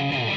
Bye.